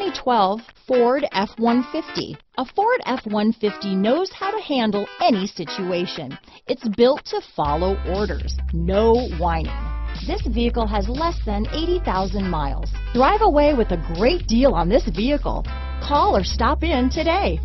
2012 Ford F-150. A Ford F-150 knows how to handle any situation. It's built to follow orders, no whining. This vehicle has less than 80,000 miles. Drive away with a great deal on this vehicle. Call or stop in today.